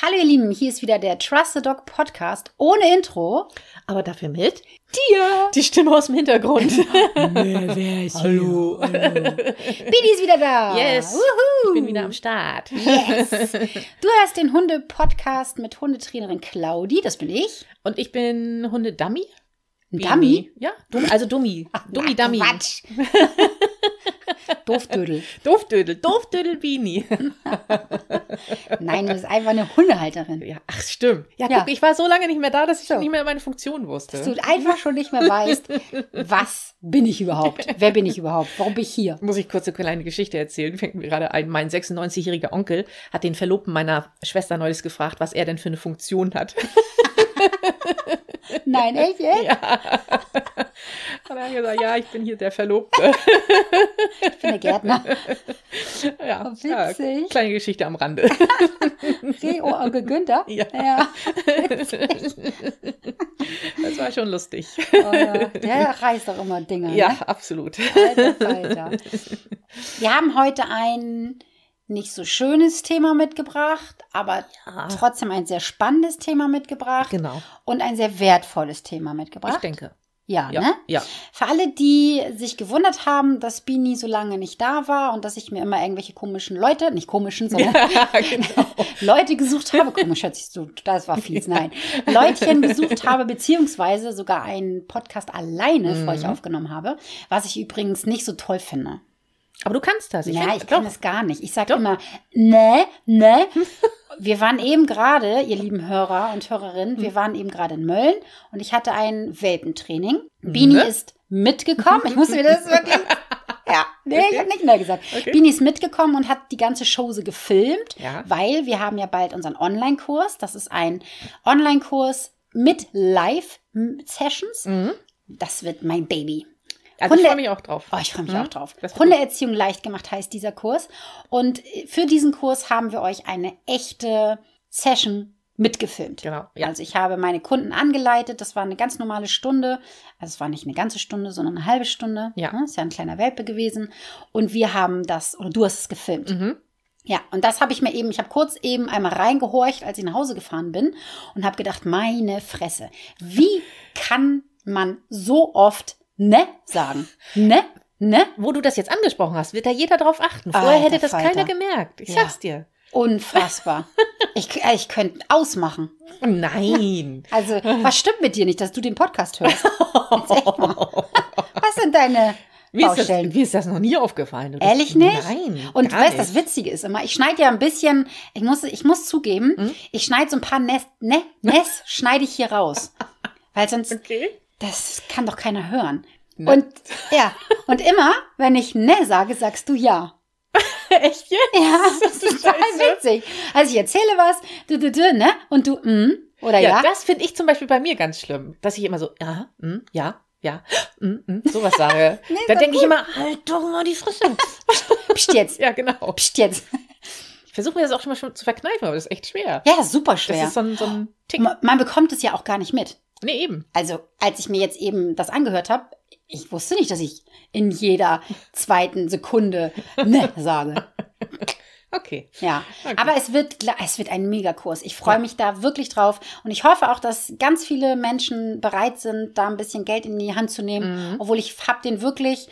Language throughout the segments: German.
Hallo ihr Lieben, hier ist wieder der Trust the Dog Podcast ohne Intro. Aber dafür mit dir. Die Stimme aus dem Hintergrund. nee, wer ist Hallo. Hallo. Bidi ist wieder da. Yes. Woohoo. Ich bin wieder am Start. Yes. Du hörst den Hunde-Podcast mit Hundetrainerin Claudi, das bin ich. Und ich bin Hundedummy. Dummy? Ja, also Dummi. Dummi, Dummi. Quatsch. Doofdödel. Doofdödel. Doofdödel Bini. Nein, du bist einfach eine Hundehalterin. Ja, ach, stimmt. Ja, ja. guck, ich war so lange nicht mehr da, dass ich so. nicht mehr meine Funktion wusste. Dass du einfach schon nicht mehr weißt, was bin ich überhaupt? Wer bin ich überhaupt? Warum bin ich hier? Muss ich kurz eine kleine Geschichte erzählen? Fängt mir gerade ein. Mein 96-jähriger Onkel hat den Verlobten meiner Schwester neulich gefragt, was er denn für eine Funktion hat. Nein, echt jetzt? Ja. Und er hat gesagt, ja, ich bin hier der Verlobte. ich bin der Gärtner. Ja, oh, witzig. Ja, kleine Geschichte am Rande. Reo Onkel Günther? Ja. ja. Das war schon lustig. Oh, ja. Der reißt doch immer Dinge. Ja, ne? absolut. Alter, Alter. Wir haben heute ein nicht so schönes Thema mitgebracht, aber ja. trotzdem ein sehr spannendes Thema mitgebracht. Genau. Und ein sehr wertvolles Thema mitgebracht. Ich denke. Ja, ja, ne? Ja. Für alle, die sich gewundert haben, dass Bini so lange nicht da war und dass ich mir immer irgendwelche komischen Leute, nicht komischen, sondern ja, genau. Leute gesucht habe, komisch hört sich so, das war fies, nein, Leutchen gesucht habe, beziehungsweise sogar einen Podcast alleine mhm. für euch aufgenommen habe, was ich übrigens nicht so toll finde. Aber du kannst das. Ich ja, ich kann das gar nicht. Ich sage immer, ne, ne. Wir waren eben gerade, ihr lieben Hörer und Hörerinnen, wir waren eben gerade in Mölln und ich hatte ein Welpentraining. Bini ne? ist mitgekommen. Ich musste mir das wirklich. Ja, nee, okay. ich habe nicht mehr gesagt. Okay. Bini ist mitgekommen und hat die ganze Chose gefilmt, ja. weil wir haben ja bald unseren Online-Kurs. Das ist ein Online-Kurs mit Live-Sessions. Mhm. Das wird mein Baby. Also Hunde, ich freue mich auch drauf. Oh, ich freue mich mhm. auch drauf. Hundeerziehung leicht gemacht heißt dieser Kurs. Und für diesen Kurs haben wir euch eine echte Session mitgefilmt. Genau. Ja. Also ich habe meine Kunden angeleitet. Das war eine ganz normale Stunde. Also es war nicht eine ganze Stunde, sondern eine halbe Stunde. Ja. Das ist ja ein kleiner Welpe gewesen. Und wir haben das, oder du hast es gefilmt. Mhm. Ja, und das habe ich mir eben, ich habe kurz eben einmal reingehorcht, als ich nach Hause gefahren bin und habe gedacht, meine Fresse, wie kann man so oft ne sagen. Ne? Ne? Wo du das jetzt angesprochen hast, wird da jeder drauf achten. Vorher Alter, hätte das Falter. keiner gemerkt. Ich ja. sag's dir. Unfassbar. ich, äh, ich könnte ausmachen. Nein. Also, was stimmt mit dir nicht, dass du den Podcast hörst? Was sind deine wie ist, das, wie ist das noch nie aufgefallen? Du Ehrlich nicht? Nein. Und weißt, du, das Witzige ist immer, ich schneide ja ein bisschen, ich muss, ich muss zugeben, hm? ich schneide so ein paar Nest, ne, Nest schneide ich hier raus. Weil sonst, okay. Das kann doch keiner hören. Ne? Und ja, und immer, wenn ich ne sage, sagst du ja. Echt jetzt? Ja, das ist total witzig. Also ich erzähle was, du, du, du, ne? Und du, mm, oder ja. Ja, das finde ich zum Beispiel bei mir ganz schlimm, dass ich immer so, ja, mm, ja, ja, mm, mm, sowas sage. nee, da denke ich immer, halt doch mal die Fresse. Psst jetzt. Ja, genau. Psst jetzt. Ich versuche mir das auch schon mal zu verkneifen, aber das ist echt schwer. Ja, super schwer. Das ist so ein, so ein Tick. Man bekommt es ja auch gar nicht mit. Nee, eben. Also, als ich mir jetzt eben das angehört habe, ich wusste nicht, dass ich in jeder zweiten Sekunde ne sage. Okay. Ja, okay. aber es wird, es wird ein Megakurs. Ich freue ja. mich da wirklich drauf und ich hoffe auch, dass ganz viele Menschen bereit sind, da ein bisschen Geld in die Hand zu nehmen, mhm. obwohl ich habe den wirklich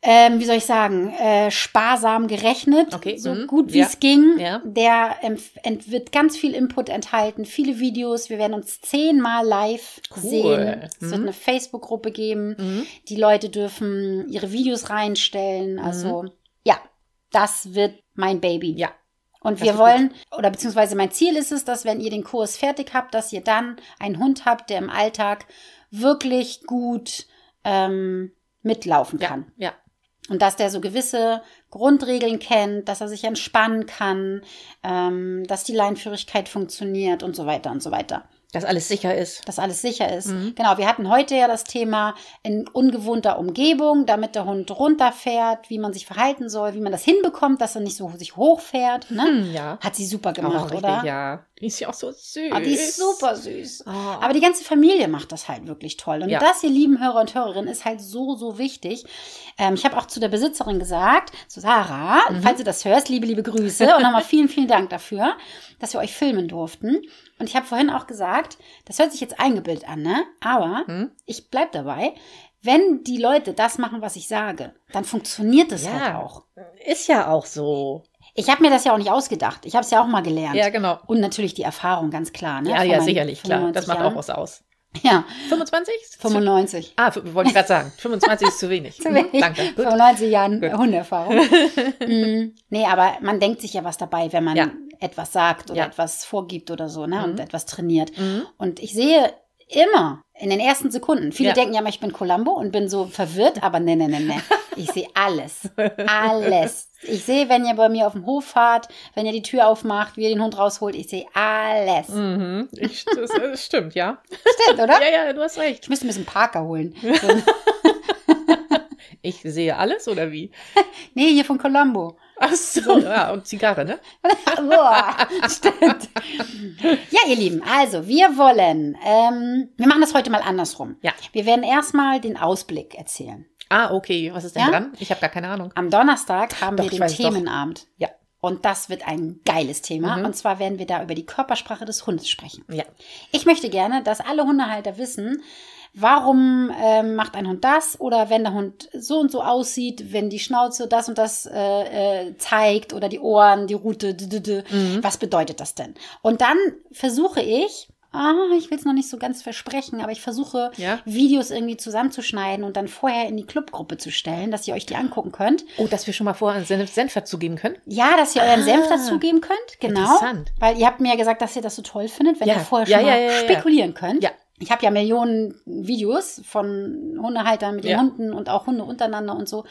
ähm, wie soll ich sagen, äh, sparsam gerechnet, okay. so mhm. gut wie ja. es ging. Ja. Der wird ganz viel Input enthalten, viele Videos. Wir werden uns zehnmal live cool. sehen. Es mhm. wird eine Facebook-Gruppe geben. Mhm. Die Leute dürfen ihre Videos reinstellen. Also ja, das wird mein Baby. Ja. Und wir wollen, gut. oder beziehungsweise mein Ziel ist es, dass wenn ihr den Kurs fertig habt, dass ihr dann einen Hund habt, der im Alltag wirklich gut ähm, mitlaufen kann. Ja, ja. Und dass der so gewisse Grundregeln kennt, dass er sich entspannen kann, ähm, dass die Leinführigkeit funktioniert und so weiter und so weiter. Dass alles sicher ist. Dass alles sicher ist. Mhm. Genau, wir hatten heute ja das Thema in ungewohnter Umgebung, damit der Hund runterfährt, wie man sich verhalten soll, wie man das hinbekommt, dass er nicht so sich hochfährt. Ne? Hm, ja. Hat sie super gemacht, richtig, oder? Ja. Die ist ja auch so süß. Ah, die ist super süß. Oh. Aber die ganze Familie macht das halt wirklich toll. Und Ja. das, ihr lieben Hörer und Hörerinnen, ist halt so, so wichtig. Ähm, ich habe auch zu der Besitzerin gesagt, zu Sarah, Mhm. falls du das hörst, liebe, liebe Grüße und nochmal vielen, vielen Dank dafür, dass wir euch filmen durften. Und ich habe vorhin auch gesagt, das hört sich jetzt eingebildet an, ne? Aber Hm? ich bleib dabei. Wenn die Leute das machen, was ich sage, dann funktioniert es Ja. halt auch. Ist ja auch so. Ich habe mir das ja auch nicht ausgedacht. Ich habe es ja auch mal gelernt. Ja, genau. Und natürlich die Erfahrung, ganz klar. Ne? Ja, Von ja, sicherlich, klar. 95 Das macht Jahren. auch was aus. Ja, 25? 95. Ah, wollte ich gerade sagen. 25 ist zu wenig. Zu wenig. Mhm, Danke. Gut. 95 Jahren Gut. Hundeerfahrung. mm, nee, aber man denkt sich ja was dabei, wenn man Ja. etwas sagt oder Ja. etwas vorgibt oder so, ne? Und Mhm. etwas trainiert. Mhm. Und ich sehe immer in den ersten Sekunden, viele Ja. denken ja, ich bin Columbo und bin so verwirrt, aber ne, ne, ne, ne. Ich sehe alles. Alles. Ich sehe, wenn ihr bei mir auf dem Hof fahrt, wenn ihr die Tür aufmacht, wie ihr den Hund rausholt, ich sehe alles. Mhm. Ich, das, das stimmt, ja. Stimmt, oder? Ja, ja, du hast recht. Ich müsste mir so einen Parker holen. So, Ich sehe alles oder wie? nee, hier von Columbo. Ach so, ja, und Zigarre, ne? Boah, stimmt. Ja, ihr Lieben, also wir wollen, ähm, wir machen das heute mal andersrum. Ja. Wir werden erstmal den Ausblick erzählen. Ah, okay. Was ist denn Ja? dran? Ich habe gar keine Ahnung. Am Donnerstag haben Doch, wir den es doch. Themenabend. Ja. Und das wird ein geiles Thema. Mhm. Und zwar werden wir da über die Körpersprache des Hundes sprechen. Ja. Ich möchte gerne, dass alle Hundehalter wissen, warum ähm, macht ein Hund das oder wenn der Hund so und so aussieht, wenn die Schnauze das und das äh, äh, zeigt oder die Ohren, die Rute, d -d -d, Mhm. was bedeutet das denn? Und dann versuche ich, ah, ich will es noch nicht so ganz versprechen, aber ich versuche Ja. Videos irgendwie zusammenzuschneiden und dann vorher in die Clubgruppe zu stellen, dass ihr euch die angucken könnt. Oh, dass wir schon mal vorher einen Senf, dazugeben können? Ja, dass ihr euren Ah, Senf dazugeben könnt, genau. interessant. Weil ihr habt mir ja gesagt, dass ihr das so toll findet, wenn Ja, ihr vorher schon ja, mal spekulieren könnt. Ja. Ich habe ja Millionen Videos von Hundehaltern mit den Ja. Hunden und auch Hunde untereinander und so.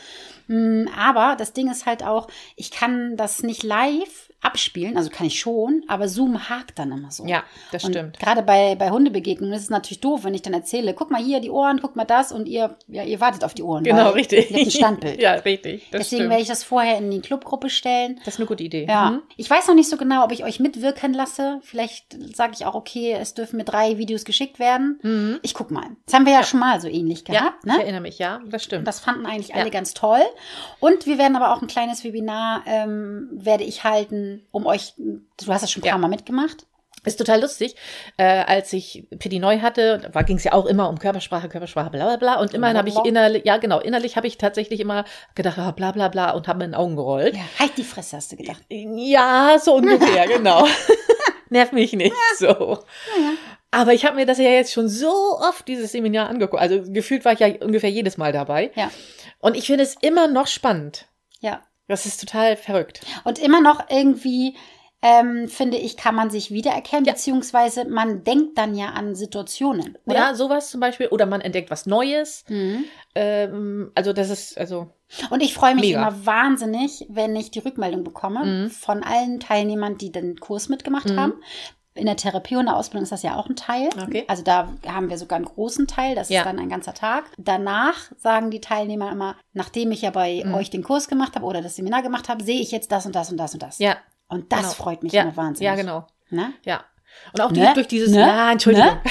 Mm, Aber das Ding ist halt auch, ich kann das nicht live abspielen, also kann ich schon, aber Zoom hakt dann immer so. Ja, das Und stimmt. Gerade bei, bei Hundebegegnungen ist es natürlich doof, wenn ich dann erzähle, guck mal hier die Ohren, guck mal das und ihr, ja, ihr wartet auf die Ohren. Genau, richtig. Ihr habt ein Standbild. ja, richtig. Das Deswegen stimmt. werde ich das vorher in die Clubgruppe stellen. das ist eine gute Idee. Ja, Mhm. ich weiß noch nicht so genau, ob ich euch mitwirken lasse. Vielleicht sage ich auch, okay, es dürfen mir drei Videos geschickt werden. Mhm. Ich guck mal. Das haben wir ja, schon mal so ähnlich Ja, gehabt, ich ne? erinnere mich, ja, das stimmt. das fanden eigentlich Ja. alle ganz toll. Und wir werden aber auch ein kleines Webinar ähm, werde ich halten, um euch. Du hast das schon ein Ja. paar Mal mitgemacht. Ist total lustig. Äh, als ich Pitti neu hatte, ging es ja auch immer um Körpersprache, Körpersprache, bla bla bla. Und immerhin habe ich innerlich, ja genau, innerlich habe ich tatsächlich immer gedacht, ah, bla bla bla und habe mir in den Augen gerollt. Ja, halt die Fresse, hast du gedacht. Ja, so ungefähr, genau. Nerv mich nicht so. Aber ich habe mir das ja jetzt schon so oft dieses Seminar angeguckt. Also gefühlt war ich ja ungefähr jedes Mal dabei. Ja. Und ich finde es immer noch spannend. Das ist total verrückt. Und immer noch irgendwie, ähm, finde ich, kann man sich wiedererkennen, Ja. beziehungsweise man denkt dann ja an Situationen, oder? Ja, sowas zum Beispiel. Oder man entdeckt was Neues. Mhm. Ähm, also das ist, also Und ich freue mich Mega. immer wahnsinnig, wenn ich die Rückmeldung bekomme Mhm. von allen Teilnehmern, die den Kurs mitgemacht Mhm. haben. In der Therapie und der Ausbildung ist das ja auch ein Teil. Okay. Also da haben wir sogar einen großen Teil, das Ja. ist dann ein ganzer Tag. Danach sagen die Teilnehmer immer, nachdem ich ja bei Mhm. euch den Kurs gemacht habe oder das Seminar gemacht habe, sehe ich jetzt das und das und das und das. ja, Und das genau. freut mich ja, immer wahnsinnig. ja, genau. Ne? Ja. Und auch die, Ne? durch dieses, Ne? ja, Entschuldigung.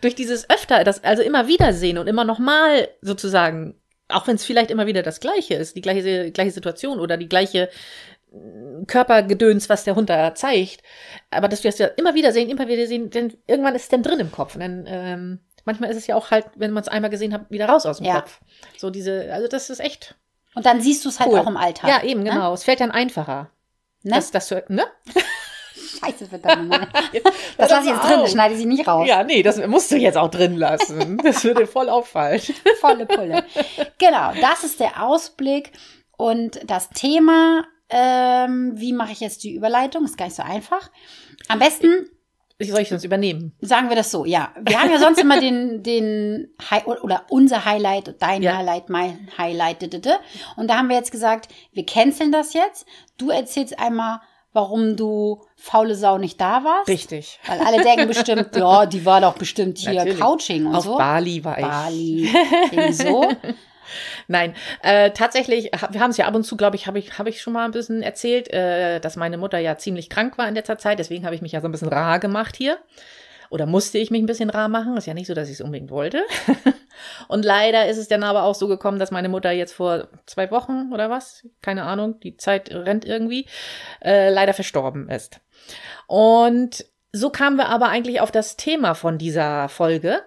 durch dieses öfter, das, also immer wieder sehen und immer nochmal sozusagen, auch wenn es vielleicht immer wieder das Gleiche ist, die gleiche, gleiche Situation oder die gleiche Körpergedöns, was der Hund da zeigt, aber dass wir es ja immer wieder sehen, immer wieder sehen, denn irgendwann ist es dann drin im Kopf. Und dann, ähm, manchmal ist es ja auch halt, wenn man es einmal gesehen hat, wieder raus aus dem Ja. Kopf. So diese, also das ist echt Und dann siehst du es halt cool. auch im Alltag. Ja, eben, ne? genau. Es fällt dann einfacher. Ne? Das, das, ne? Scheiße, verdammt. nochmal. Das Das lasse ich jetzt drin, das schneide ich sie nicht raus. Ja, nee, das musst du jetzt auch drin lassen. Das würde voll auffallen. Volle Pulle. genau, das ist der Ausblick. Und das Thema, ähm, wie mache ich jetzt die Überleitung? Ist gar nicht so einfach. Am besten Ich soll ich sonst übernehmen? sagen wir das so, ja. Wir haben ja sonst immer den, den Hi oder unser Highlight, dein Ja. Highlight, mein Highlight. Und da haben wir jetzt gesagt, wir canceln das jetzt. Du erzählst einmal, warum du faule Sau nicht da warst. Richtig. Weil alle denken bestimmt, ja, die war doch bestimmt hier Natürlich. Couching und Auf so. Bali war ich. Bali, so. Nein, äh, tatsächlich, wir haben es ja ab und zu, glaube ich, habe ich, hab ich schon mal ein bisschen erzählt, äh, dass meine Mutter ja ziemlich krank war in letzter Zeit. Deswegen habe ich mich ja so ein bisschen rar gemacht hier. Oder musste ich mich ein bisschen rar machen. Ist ja nicht so, dass ich es unbedingt wollte. und leider ist es dann aber auch so gekommen, dass meine Mutter jetzt vor zwei Wochen oder was, keine Ahnung, die Zeit rennt irgendwie, äh, leider verstorben ist. Und so kamen wir aber eigentlich auf das Thema von dieser Folge,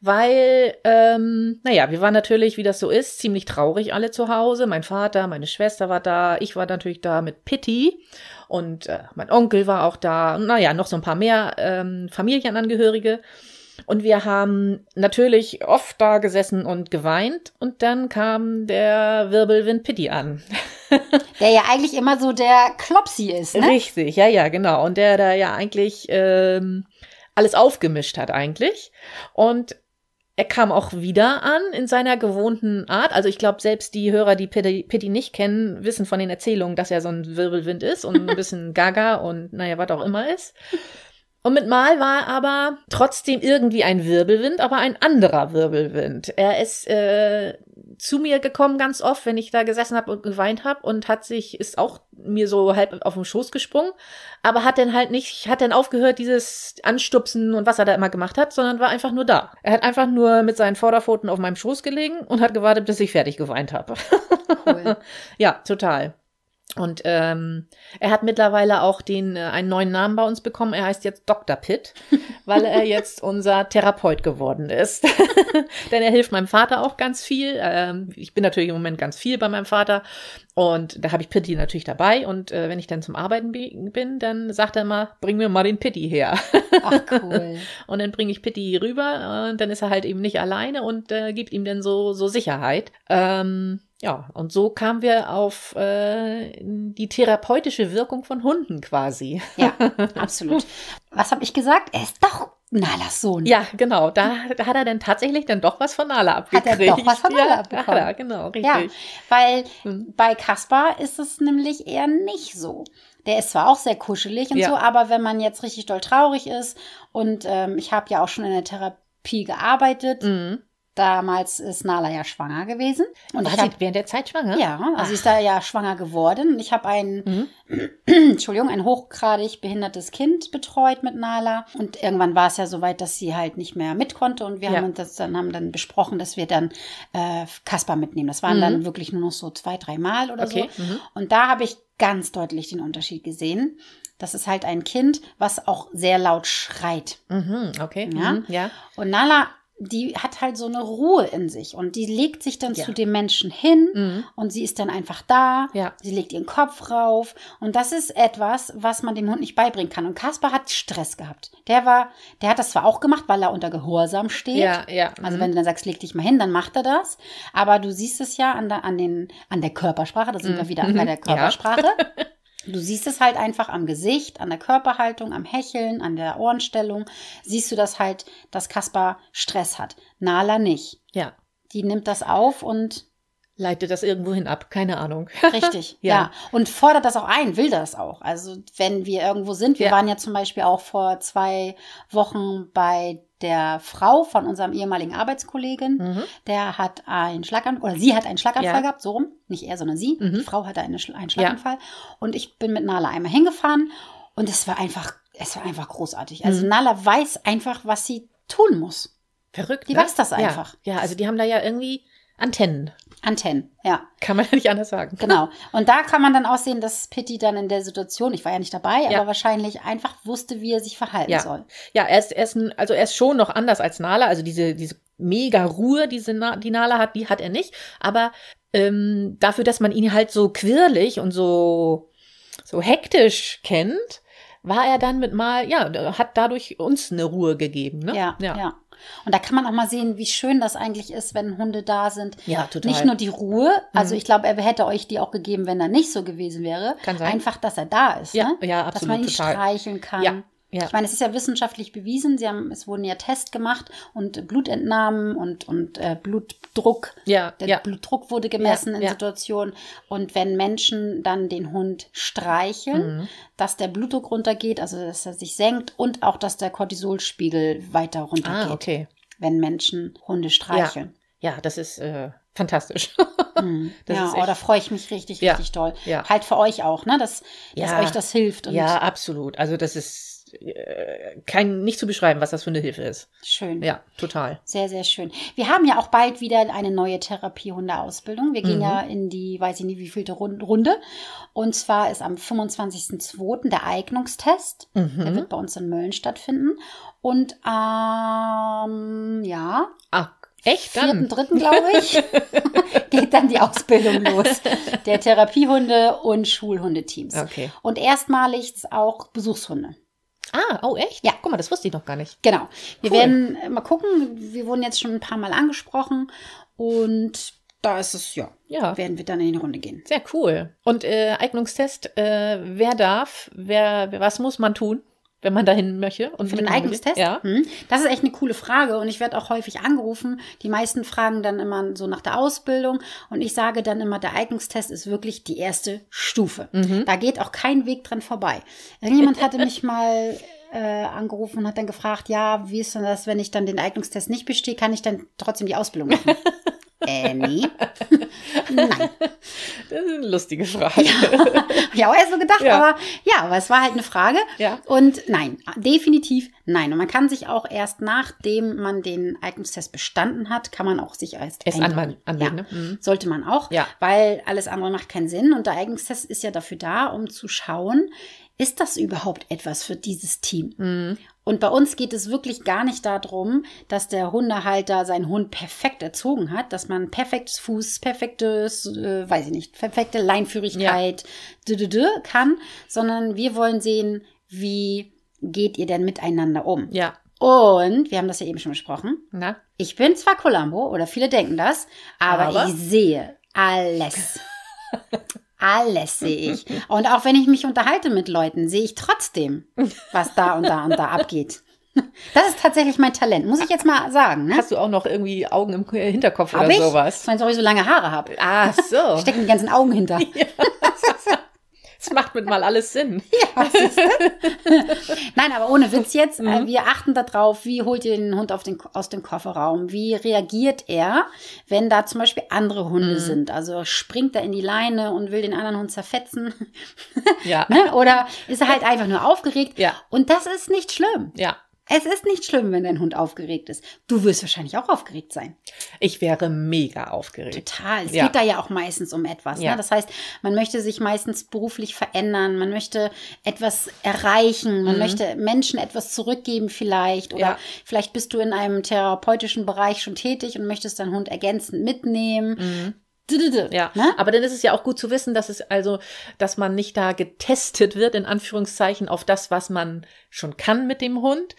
weil, ähm, naja, wir waren natürlich, wie das so ist, ziemlich traurig alle zu Hause. Mein Vater, meine Schwester war da, ich war natürlich da mit Pitti und äh, mein Onkel war auch da, und naja, noch so ein paar mehr ähm, Familienangehörige. Und wir haben natürlich oft da gesessen und geweint und dann kam der Wirbelwind Pitti an. der ja eigentlich immer so der Klopsi ist, ne? Richtig, ja, ja, genau. Und der da ja eigentlich ähm, alles aufgemischt hat eigentlich. Und er kam auch wieder an in seiner gewohnten Art. Also ich glaube, selbst die Hörer, die Pitti nicht kennen, wissen von den Erzählungen, dass er so ein Wirbelwind ist und ein bisschen gaga und naja, was auch immer ist. Und mit Mal war er aber trotzdem irgendwie ein Wirbelwind, aber ein anderer Wirbelwind. Er ist äh, zu mir gekommen ganz oft, wenn ich da gesessen habe und geweint habe und hat sich, ist auch mir so halb auf den Schoß gesprungen, aber hat dann halt nicht, hat dann aufgehört, dieses Anstupsen und was er da immer gemacht hat, sondern war einfach nur da. Er hat einfach nur mit seinen Vorderpfoten auf meinem Schoß gelegen und hat gewartet, bis ich fertig geweint habe. Cool. ja, total. Und ähm, er hat mittlerweile auch den äh, einen neuen Namen bei uns bekommen. Er heißt jetzt Dr. Pitt, weil er jetzt unser Therapeut geworden ist. Denn er hilft meinem Vater auch ganz viel. Ähm, ich bin natürlich im Moment ganz viel bei meinem Vater und da habe ich Pitti natürlich dabei. Und äh, wenn ich dann zum Arbeiten bin, dann sagt er immer, bring mir mal den Pitti her. Ach cool. und dann bringe ich Pitti rüber und dann ist er halt eben nicht alleine und äh, gibt ihm dann so so Sicherheit. Ähm, ja, und so kamen wir auf äh, die therapeutische Wirkung von Hunden quasi. Ja, absolut. Was habe ich gesagt? Er ist doch Nalas Sohn. Ja, genau. Da, da, hat er dann tatsächlich dann doch was von Nala abgekriegt. Hat er doch was von Nala ja, abbekommen. Ja, genau, richtig. Ja, weil hm. bei Kaspar ist es nämlich eher nicht so. Der ist zwar auch sehr kuschelig und ja. so, aber wenn man jetzt richtig doll traurig ist und ähm, ich habe ja auch schon in der Therapie gearbeitet, mhm. Damals ist Nala ja schwanger gewesen. Und War ich hab, sie während der Zeit schwanger? Ja, also Ach. sie ist da ja schwanger geworden. Und ich habe ein, mhm. Entschuldigung, ein hochgradig behindertes Kind betreut mit Nala. Und irgendwann war es ja so weit, dass sie halt nicht mehr mit konnte. Und wir ja. haben uns das dann, haben dann besprochen, dass wir dann äh, Kasper mitnehmen. Das waren mhm. dann wirklich nur noch so zwei, drei Mal oder okay. so. Mhm. Und da habe ich ganz deutlich den Unterschied gesehen. Das ist halt ein Kind, was auch sehr laut schreit. Mhm, okay. Ja? Mhm, ja. Und Nala die hat halt so eine Ruhe in sich und die legt sich dann ja. zu dem Menschen hin mhm. und sie ist dann einfach da. Ja. Sie legt ihren Kopf rauf und das ist etwas, was man dem Hund nicht beibringen kann. Und Kaspar hat Stress gehabt. Der war, der hat das zwar auch gemacht, weil er unter Gehorsam steht. Ja, ja. Also mhm. wenn du dann sagst, leg dich mal hin, dann macht er das. Aber du siehst es ja an der, an den, an der Körpersprache. Da sind mhm. wir wieder bei der Körpersprache. Ja. Du siehst es halt einfach am Gesicht, an der Körperhaltung, am Hecheln, an der Ohrenstellung. Siehst du das halt, dass Kaspar Stress hat. Nala nicht. Ja. Die nimmt das auf und leitet das irgendwohin ab, keine Ahnung. Richtig, ja. ja. Und fordert das auch ein, will das auch. Also wenn wir irgendwo sind, wir ja. waren ja zum Beispiel auch vor zwei Wochen bei der Frau von unserem ehemaligen Arbeitskollegen, mhm. der hat einen Schlaganfall, oder sie hat einen Schlaganfall ja. gehabt, so rum, nicht er, sondern sie. Mhm. Die Frau hatte eine, einen Schlaganfall. Ja. Und ich bin mit Nala einmal hingefahren und es war einfach, es war einfach großartig. Also mhm. Nala weiß einfach, was sie tun muss. Verrückt. Die ne? weiß das einfach. Ja. ja, also die haben da ja irgendwie Antennen. Antennen, ja. Kann man ja nicht anders sagen. Genau. Und da kann man dann auch sehen, dass Pitti dann in der Situation, ich war ja nicht dabei, ja. aber wahrscheinlich einfach wusste, wie er sich verhalten ja. soll. Ja, er ist, er ist, also er ist schon noch anders als Nala. Also diese, diese mega Ruhe, diese Na die Nala hat, die hat er nicht. Aber ähm, dafür, dass man ihn halt so quirlig und so, so hektisch kennt, war er dann mit mal, ja, hat dadurch uns eine Ruhe gegeben. Ne? Ja, ja. ja. Und da kann man auch mal sehen, wie schön das eigentlich ist, wenn Hunde da sind. Ja, total. Nicht nur die Ruhe, also mhm. ich glaube, er hätte euch die auch gegeben, wenn er nicht so gewesen wäre. Kann sein. Einfach, dass er da ist. Ja, ne? ja absolut. Dass man ihn total. streicheln kann. Ja. Ja. Ich meine, es ist ja wissenschaftlich bewiesen. Sie haben, es wurden ja Tests gemacht und Blutentnahmen und, und äh, Blutdruck. Ja, Der ja. Blutdruck wurde gemessen ja, in ja. Situationen. Und wenn Menschen dann den Hund streicheln, mhm. dass der Blutdruck runtergeht, also dass er sich senkt und auch, dass der Cortisolspiegel weiter runtergeht. Ah, okay. Wenn Menschen Hunde streicheln. Ja, das ist äh, fantastisch. Hm. Das ja, oh, da freue ich mich richtig, Ja. richtig doll. Ja. Halt für euch auch, ne? Dass, dass Ja. euch das hilft. Ja, absolut. Also das ist äh, kein nicht zu beschreiben, was das für eine Hilfe ist. Schön. Ja, total. Sehr, sehr schön. Wir haben ja auch bald wieder eine neue Therapiehundeausbildung. Wir gehen Mhm. ja in die, weiß ich nicht, wievielte Run- Runde. Und zwar ist am 25.02. der Eignungstest. Der Mhm. wird bei uns in Mölln stattfinden. Und ähm, ja, Ah, echt vierten, dann? dritten, glaube ich, geht dann die Ausbildung los. Der Therapiehunde und Schulhundeteams. Okay. Und erstmalig auch Besuchshunde. Ah, oh echt? Ja. Guck mal, das wusste ich noch gar nicht. Genau. Wir Cool. werden mal gucken. Wir wurden jetzt schon ein paar Mal angesprochen und da ist es, ja, Ja. werden wir dann in die Runde gehen. Sehr cool. Und äh, Eignungstest, äh, wer darf, wer- was muss man tun, wenn man dahin möchte? Und Für den? Eignungstest? Ja. Hm. Das ist echt eine coole Frage und ich werde auch häufig angerufen. Die meisten fragen dann immer so nach der Ausbildung und ich sage dann immer, der Eignungstest ist wirklich die erste Stufe. Mhm. Da geht auch kein Weg dran vorbei. Irgendjemand hatte mich mal äh, angerufen und hat dann gefragt, ja, wie ist denn das, wenn ich dann den Eignungstest nicht bestehe, kann ich dann trotzdem die Ausbildung machen? äh, nee. Nein. Das ist eine lustige Frage. Ja, auch erst so gedacht, Ja. aber ja, aber es war halt eine Frage. Ja. Und nein, definitiv nein. Und man kann sich auch erst nachdem man den Eignungstest bestanden hat, kann man auch sich erst Erst eintragen. anmelden, ja. ne? Mhm. Sollte man auch, Ja. weil alles andere macht keinen Sinn. Und der Eignungstest ist ja dafür da, um zu schauen, ist das überhaupt etwas für dieses Team? Mhm. Und bei uns geht es wirklich gar nicht darum, dass der Hundehalter seinen Hund perfekt erzogen hat, dass man perfektes Fuß, perfektes, äh, weiß ich nicht, perfekte Leinführigkeit dü -dü -dü kann, sondern wir wollen sehen, wie geht ihr denn miteinander um? Ja. Und wir haben das ja eben schon besprochen. Na? Ich bin zwar Columbo oder viele denken das, aber, Aber? ich sehe alles. Alles sehe ich. Und auch wenn ich mich unterhalte mit Leuten, sehe ich trotzdem, was da und da und da abgeht. Das ist tatsächlich mein Talent, muss ich jetzt mal sagen. Ne? Hast du auch noch irgendwie Augen im Hinterkopf Hab oder ich? sowas? Weil ich so lange Haare habe. Ah, so. Stecken die ganzen Augen hinter. Das macht mit mal alles Sinn. Nein, aber ohne Witz jetzt. Mhm. Äh, wir achten darauf, wie holt ihr den Hund den, aus dem Kofferraum? Wie reagiert er, wenn da zum Beispiel andere Hunde Mhm. sind? Also springt er in die Leine und will den anderen Hund zerfetzen? Ja. ne? Oder ist er halt einfach nur aufgeregt? Ja. Und das ist nicht schlimm. Ja. Es ist nicht schlimm, wenn dein Hund aufgeregt ist. Du wirst wahrscheinlich auch aufgeregt sein. Ich wäre mega aufgeregt. Total. Es Ja. geht da ja auch meistens um etwas. Ja. Ne? Das heißt, man möchte sich meistens beruflich verändern, man möchte etwas erreichen, man möchte Menschen etwas zurückgeben vielleicht. Oder Mhm. Ja. vielleicht bist du in einem therapeutischen Bereich schon tätig und möchtest deinen Hund ergänzend mitnehmen. Dü-dü-dü. Ja, Ne? aber dann ist es ja auch gut zu wissen, dass es also, dass man nicht da getestet wird, in Anführungszeichen, auf das, was man schon kann mit dem Hund.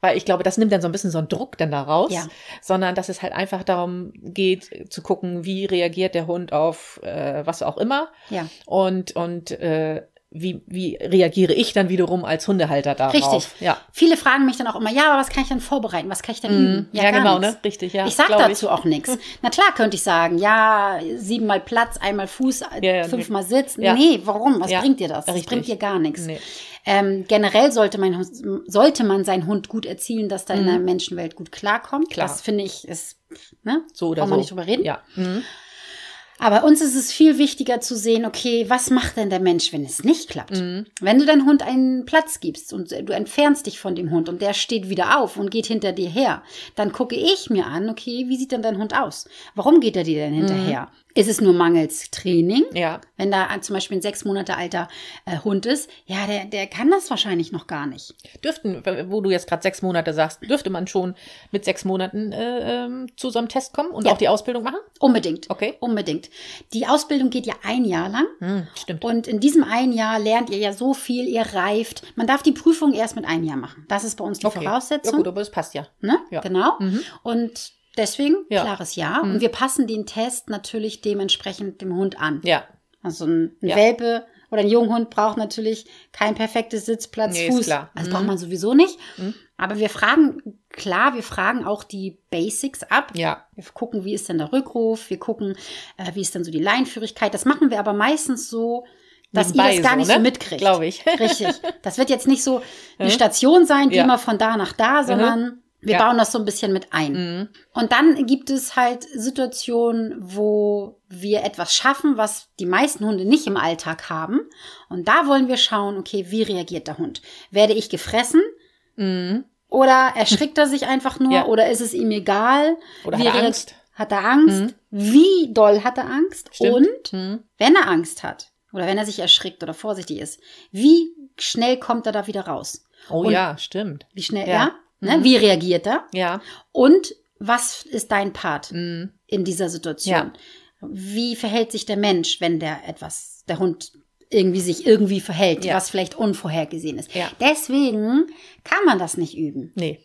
Weil ich glaube, das nimmt dann so ein bisschen so einen Druck dann da raus, Ja. sondern dass es halt einfach darum geht, zu gucken, wie reagiert der Hund auf äh, was auch immer Ja. und, und äh, wie, wie reagiere ich dann wiederum als Hundehalter darauf. Richtig. Ja. Viele fragen mich dann auch immer, ja, aber was kann ich denn vorbereiten? Was kann ich denn üben? Ja, gar genau, nichts. ne? Richtig, ja. ich sag dazu auch nichts. Na klar könnte ich sagen, ja, siebenmal Platz, einmal Fuß, Ja, ja, fünfmal Sitz. Ja. Nee, warum? Was Ja, bringt dir das? Das richtig. bringt dir gar nichts. Nee. Ähm, generell sollte, mein, sollte man seinen Hund gut erzielen, dass er in der Menschenwelt gut klarkommt. Mhm. Klar. Das finde ich ist, ne? So oder Brauchen so. wir nicht drüber reden. Ja. Mhm. Aber uns ist es viel wichtiger zu sehen, okay, was macht denn der Mensch, wenn es nicht klappt? Mhm. Wenn du deinem Hund einen Platz gibst und du entfernst dich von dem Hund und der steht wieder auf und geht hinter dir her, dann gucke ich mir an, okay, wie sieht denn dein Hund aus? Warum geht er dir denn hinterher? Ist es nur mangels Training? Ja. Wenn da zum Beispiel ein sechs Monate alter äh, Hund ist, ja, der, der kann das wahrscheinlich noch gar nicht. Dürften, wo du jetzt gerade sechs Monate sagst, dürfte man schon mit sechs Monaten äh, ähm, zu so einem Test kommen und Ja. auch die Ausbildung machen? Unbedingt. Okay. Unbedingt. Die Ausbildung geht ja ein Jahr lang. Hm, stimmt. Und in diesem einen Jahr lernt ihr ja so viel, ihr reift. Man darf die Prüfung erst mit einem Jahr machen. Das ist bei uns die Okay. Voraussetzung. Ja gut, aber das passt ja. ne? Ja. Genau. Mhm. Und deswegen, Ja. Mhm. klares Ja. Und wir passen den Test natürlich dementsprechend dem Hund an. Ja. Also ein, ein Ja. Welpe oder ein Junghund braucht natürlich kein perfektes Sitzplatz, Nee, Fuß. klar. Das Mhm. braucht man sowieso nicht. Aber wir fragen, klar, wir fragen auch die Basics ab. Ja. Wir gucken, wie ist denn der Rückruf, wir gucken, äh, wie ist denn so die Leinführigkeit. Das machen wir aber meistens so, dass Nebenbei ihr das gar so, nicht ne? so mitkriegt. Glaub ich. Richtig. Das wird jetzt nicht so eine Mhm. Station sein, die Ja. immer von da nach da, sondern Wir Ja. bauen das so ein bisschen mit ein. Mhm. Und dann gibt es halt Situationen, wo wir etwas schaffen, was die meisten Hunde nicht im Alltag haben. Und da wollen wir schauen, okay, wie reagiert der Hund? Werde ich gefressen? Mhm. Oder erschrickt er sich einfach nur? Ja. Oder ist es ihm egal? Oder Wie hat er Angst? Hat er Angst? Mhm. Wie doll hat er Angst? Stimmt. Und Mhm. wenn er Angst hat oder wenn er sich erschrickt oder vorsichtig ist, wie schnell kommt er da wieder raus? Oh Und- ja, stimmt. Wie schnell, Ja. ja? Ne? Mhm. Wie reagiert er? Ja. Und was ist dein Part Mhm. in dieser Situation? Wie verhält sich der Mensch, wenn der etwas, der Hund irgendwie sich irgendwie verhält, Ja. was vielleicht unvorhergesehen ist? Ja. Deswegen kann man das nicht üben. Nee.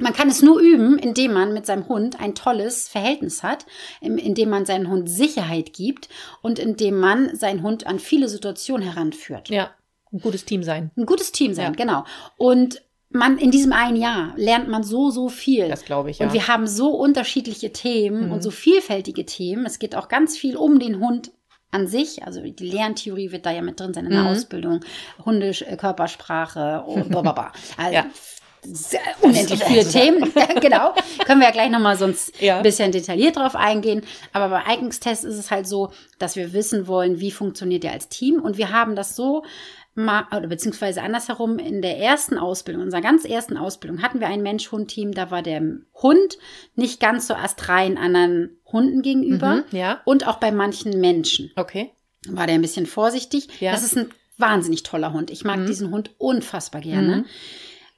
Man kann es nur üben, indem man mit seinem Hund ein tolles Verhältnis hat, indem man seinem Hund Sicherheit gibt und indem man seinen Hund an viele Situationen heranführt. Ja. Ein gutes Team sein. Ein gutes Team sein, Ja. genau. Und man in diesem einen Jahr lernt man so, so viel. Das glaube ich, ja. Und wir haben so unterschiedliche Themen Mhm. und so vielfältige Themen. Es geht auch ganz viel um den Hund an sich. Also die Lerntheorie wird da ja mit drin sein in der Mhm. Ausbildung. Hunde, äh, Körpersprache und blablabla. Also Ja. sehr unendlich viele Themen. genau. Können wir ja gleich nochmal sonst Ja. ein bisschen detailliert drauf eingehen. Aber bei Eignungstests ist es halt so, dass wir wissen wollen, wie funktioniert ihr als Team. Und wir haben das so oder beziehungsweise andersherum, in der ersten Ausbildung, unserer ganz ersten Ausbildung, hatten wir ein Mensch-Hund-Team, da war der Hund nicht ganz so astrein anderen Hunden gegenüber Mhm. Ja. und auch bei manchen Menschen Okay. war der ein bisschen vorsichtig. Ja. Das ist ein wahnsinnig toller Hund. Ich mag Mhm. diesen Hund unfassbar gerne. Mhm.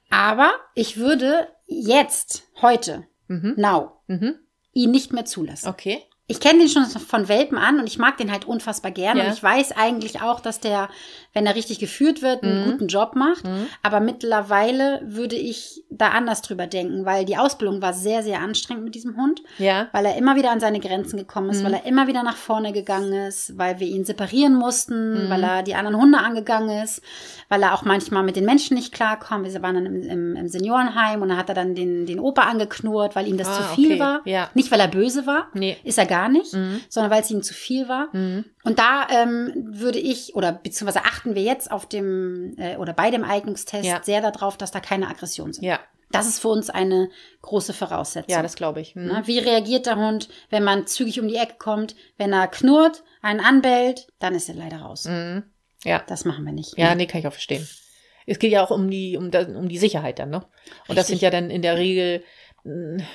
Aber ich würde jetzt, heute, Mhm. now, Mhm. ihn nicht mehr zulassen. Okay. Ich kenne den schon von Welpen an und ich mag den halt unfassbar gerne. Ja. Und ich weiß eigentlich auch, dass der, wenn er richtig geführt wird, einen Mhm. guten Job macht. Mhm. Aber mittlerweile würde ich da anders drüber denken, weil die Ausbildung war sehr, sehr anstrengend mit diesem Hund, Ja. weil er immer wieder an seine Grenzen gekommen ist, Mhm. weil er immer wieder nach vorne gegangen ist, weil wir ihn separieren mussten, Mhm. weil er die anderen Hunde angegangen ist, weil er auch manchmal mit den Menschen nicht klarkam. Wir waren dann im, im, im Seniorenheim und da hat er dann den, den Opa angeknurrt, weil ihm das Ah, zu viel okay. war. Ja. Nicht, weil er böse war, Nee. ist er gar nicht, Mhm. sondern weil es ihm zu viel war. Mhm. Und da ähm, würde ich, oder beziehungsweise achten wir jetzt auf dem, äh, oder bei dem Eignungstest Ja. sehr darauf, dass da keine Aggressionen sind. Ja. Das ist für uns eine große Voraussetzung. Ja, das glaube ich. Mhm. Ne? Wie reagiert der Hund, wenn man zügig um die Ecke kommt? Wenn er knurrt, einen anbellt, dann ist er leider raus. Mhm. Ja. Das machen wir nicht. Ja, nee, kann ich auch verstehen. Es geht ja auch um die, um, da, um die Sicherheit dann, ne? Und das Richtig. sind ja dann in der Regel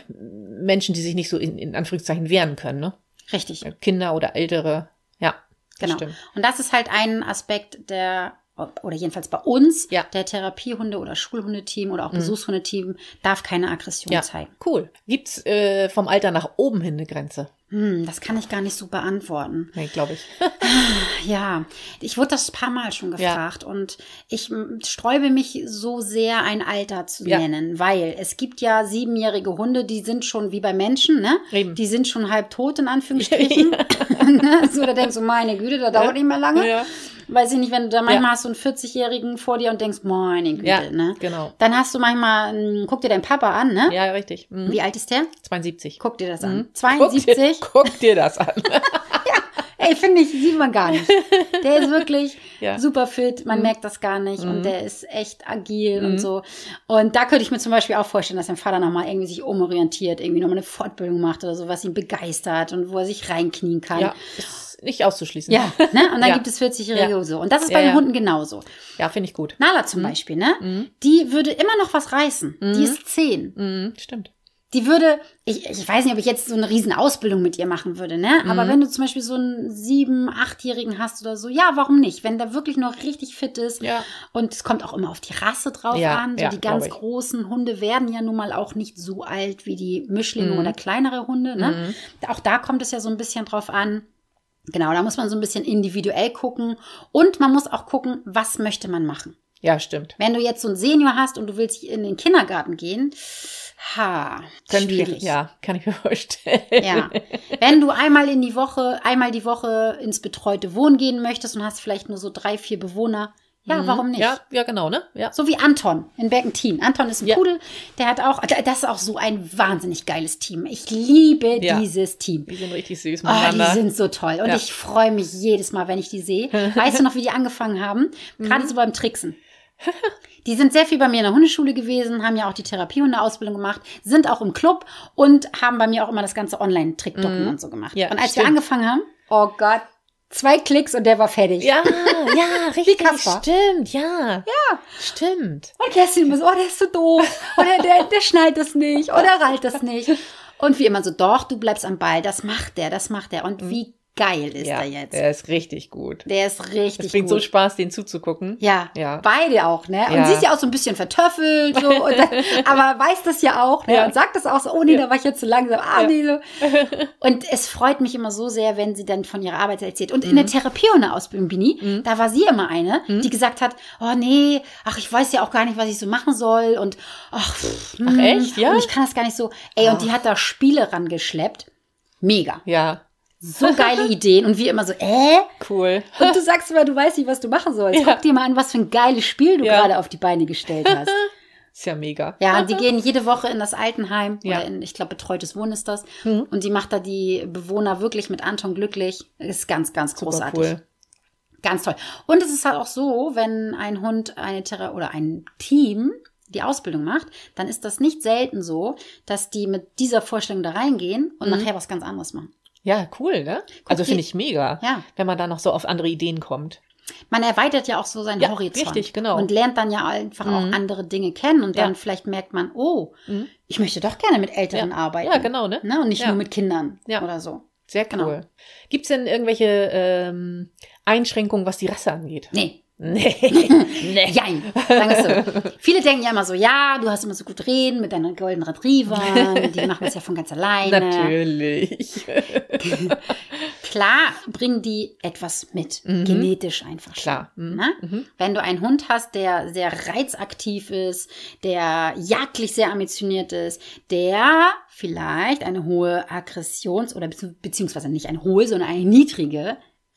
Menschen, die sich nicht so in, in Anführungszeichen wehren können, ne? Richtig, Kinder oder Ältere. Ja, genau. stimmt. Und das ist halt ein Aspekt der, oder jedenfalls bei uns, Ja. der Therapiehunde- oder Schulhundeteam oder auch Mhm. Besuchshundeteam, darf keine Aggression Ja, zeigen. cool. Gibt's äh, vom Alter nach oben hin eine Grenze? Hm, das kann ich gar nicht so beantworten. Nee, glaube ich. Ja, ich wurde das ein paar Mal schon Ja. gefragt und ich m, sträube mich so sehr, ein Alter zu Ja. nennen, weil es gibt ja siebenjährige Hunde, die sind schon wie bei Menschen, ne? Eben. Die sind schon halb tot, in Anführungsstrichen. Ne? so, da denkst du, meine Güte, da dauert nicht mehr lange. Ja. Weiß ich nicht, wenn du da manchmal Ja. hast du einen 40-Jährigen vor dir und denkst, meine Güte, Ja, ne? genau. Dann hast du manchmal, m, guck dir deinen Papa an, ne? Ja, richtig. Mhm. Wie alt ist der? 72. Guck dir das an. Mhm. 72? Guck dir, guck dir das an. Ey, finde ich, sieht man gar nicht. Der ist wirklich Ja. super fit, man Mhm. merkt das gar nicht und Mhm. der ist echt agil Mhm. und so. Und da könnte ich mir zum Beispiel auch vorstellen, dass sein Vater nochmal irgendwie sich umorientiert, irgendwie nochmal eine Fortbildung macht oder so, was ihn begeistert und wo er sich reinknien kann. ja, ist nicht auszuschließen. Ja, ne? Und dann Ja. gibt es 40-Jährige Ja. und so. Und das ist bei den. Hunden genauso. Ja, finde ich gut. Nala zum Mhm. Beispiel, ne? Mhm. Die würde immer noch was reißen. Die Mhm. ist zehn. Mhm, stimmt. Die würde, ich, ich weiß nicht, ob ich jetzt so eine riesen Ausbildung mit ihr machen würde, ne? Aber Mhm. wenn du zum Beispiel so einen sieben-, achtjährigen hast oder so, ja, warum nicht? Wenn der wirklich noch richtig fit ist Ja. und es kommt auch immer auf die Rasse drauf an. So ja, die ganz großen Hunde werden ja nun mal auch nicht so alt wie die Mischlinge Mhm. oder kleinere Hunde, ne? Auch da kommt es ja so ein bisschen drauf an. Genau, da muss man so ein bisschen individuell gucken. Und man muss auch gucken, was möchte man machen. Ja, stimmt. Wenn du jetzt so einen Senior hast und du willst in den Kindergarten gehen, ha, Können schwierig. viele- Ja, kann ich mir vorstellen. Ja. Wenn du einmal in die Woche, einmal die Woche ins betreute Wohnen gehen möchtest und hast vielleicht nur so drei, vier Bewohner, ja, Mhm. warum nicht? Ja, ja, genau, ne? Ja. So wie Anton in Bergentin. Anton ist ein Ja. Pudel, der hat auch, das ist auch so ein wahnsinnig geiles Team. Ich liebe Ja. dieses Team. Die sind richtig süß Oh, die miteinander. sind so toll. Und ich freue mich jedes Mal, wenn ich die sehe. Weißt du noch, wie die angefangen haben? Gerade Mhm. so beim Tricksen. Die sind sehr viel bei mir in der Hundeschule gewesen, haben ja auch die Therapiehundeausbildung gemacht, sind auch im Club und haben bei mir auch immer das ganze Online-Trickdocken Mhm. und so gemacht. Ja, und als stimmt. wir angefangen haben, oh Gott, zwei Klicks und der war fertig. Ja, ja, richtig. Kasper. Stimmt, ja. Ja. Stimmt. Und Kerstin immer so, oh, der ist so doof. Oder der, der schnallt das nicht. Oder reilt das nicht. Und wie immer so, doch, du bleibst am Ball. Das macht der, das macht der. Und wie geil ist Mhm. ja, er jetzt? der ist richtig gut. Der ist richtig Es bringt gut. so Spaß, den zuzugucken. ja, Ja. beide auch, ne? Und Ja. sie ist ja auch so ein bisschen vertöffelt, so, dann, aber weiß das ja auch, ne? Ja. Und sagt das auch so, oh nee, da war ich jetzt zu langsam, ah nee, so. Und es freut mich immer so sehr, wenn sie dann von ihrer Arbeit erzählt. Und in Mhm. der Therapie und der Ausbildung, Bini, da war sie immer eine, die gesagt hat, oh nee, ach, ich weiß ja auch gar nicht, was ich so machen soll und ach, pff, Ach, hm, echt? Ja? Und ich kann das gar nicht so. Ey, und die hat da Spiele rangeschleppt. Mega. Ja, So geile Ideen. Und wie immer so, äh? cool. Und du sagst immer, du weißt nicht, was du machen sollst. Ja. Guck dir mal an, was für ein geiles Spiel du Ja. gerade auf die Beine gestellt hast. Ist ja mega. Ja, und die gehen jede Woche in das Altenheim Ja. oder in, ich glaube, betreutes Wohnen ist das. Mhm. Und die macht da die Bewohner wirklich mit Anton glücklich. Ist ganz, ganz Super großartig. cool. Ganz toll. Und es ist halt auch so, wenn ein Hund eine Thera oder ein Team die Ausbildung macht, dann ist das nicht selten so, dass die mit dieser Vorstellung da reingehen und Mhm. nachher was ganz anderes machen. Ja, cool, ne? Also die- finde ich mega. Ja. Wenn man da noch so auf andere Ideen kommt. Man erweitert ja auch so seinen Ja, Horizont. richtig, genau. Und lernt dann ja einfach auch Mhm. andere Dinge kennen. Und Ja. dann vielleicht merkt man, oh, Mhm. ich möchte doch gerne mit Älteren Ja. arbeiten. Ja, genau, ne? Ne? Und nicht nur mit Kindern oder so. Sehr cool. Genau. Gibt's denn irgendwelche ähm, Einschränkungen, was die Rasse angeht? Nee. Nee. nee. Jein. Sagen wir es so. Viele denken ja immer so, ja, du hast immer so gut reden mit deinen Golden Retrievern, die machen das ja von ganz alleine. Natürlich. Klar bringen die etwas mit, Mhm. genetisch einfach. Klar. Mhm. Ne? Mhm. Wenn du einen Hund hast, der sehr reizaktiv ist, der jagdlich sehr ambitioniert ist, der vielleicht eine hohe Aggressions- oder bezieh- beziehungsweise nicht eine hohe, sondern eine niedrige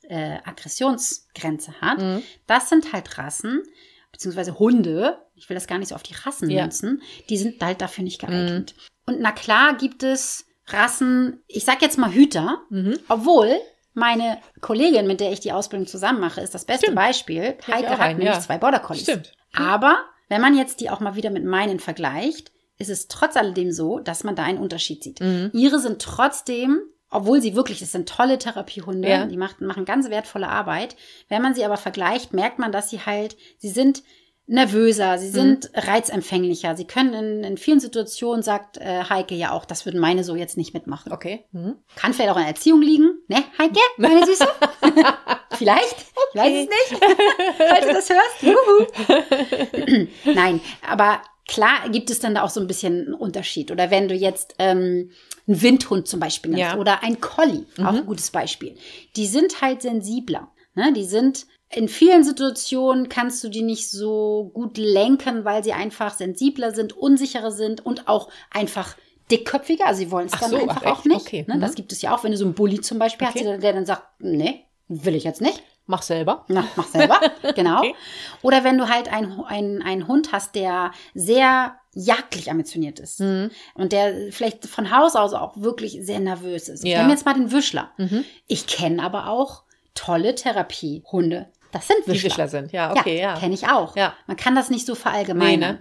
äh, Aggressionsgrenze hat, Mhm. das sind halt Rassen, beziehungsweise Hunde, ich will das gar nicht so auf die Rassen Ja. nutzen, die sind halt dafür nicht geeignet. Und na klar gibt es Rassen, ich sag jetzt mal Hüter, Mhm. obwohl meine Kollegin, mit der ich die Ausbildung zusammen mache, ist das beste Stimmt. Beispiel. Heike hat einen, nämlich ja. zwei Border Collies. Stimmt. Aber wenn man jetzt die auch mal wieder mit meinen vergleicht, ist es trotz alledem so, dass man da einen Unterschied sieht. Mhm. Ihre sind trotzdem, obwohl sie wirklich, das sind tolle Therapiehunde, Ja. die machen, machen ganz wertvolle Arbeit. Wenn man sie aber vergleicht, merkt man, dass sie halt, sie sind nervöser, sie sind reizempfänglicher. Sie können in, in vielen Situationen, sagt äh, Heike ja auch, das würden meine so jetzt nicht mitmachen. Okay. Mhm. Kann vielleicht auch an Erziehung liegen, ne, Heike, meine Süße? vielleicht, ich weiß es nicht, falls du das hörst. Juhu. Nein, aber klar gibt es dann da auch so ein bisschen einen Unterschied. Oder wenn du jetzt ähm, einen Windhund zum Beispiel nimmst Ja. oder ein Collie, auch Mhm. ein gutes Beispiel. Die sind halt sensibler. Ne? Die sind in vielen Situationen kannst du die nicht so gut lenken, weil sie einfach sensibler sind, unsicherer sind und auch einfach dickköpfiger. Also sie wollen es dann so, einfach ach auch echt? nicht. Okay. Ne? Mhm. Das gibt es ja auch, wenn du so einen Bully zum Beispiel Okay. hast, der dann sagt, nee, will ich jetzt nicht. Mach selber. Na, mach selber, genau. Okay. Oder wenn du halt einen ein, ein Hund hast, der sehr jagdlich ambitioniert ist Mhm. und der vielleicht von Haus aus auch wirklich sehr nervös ist. Ich Ja. nehme jetzt mal den Wischler. Mhm. Ich kenne aber auch tolle Therapiehunde. Das sind Die Wischler. Wischler sind. Ja, okay, ja. kenne ich auch. Ja. Man kann das nicht so verallgemeinern.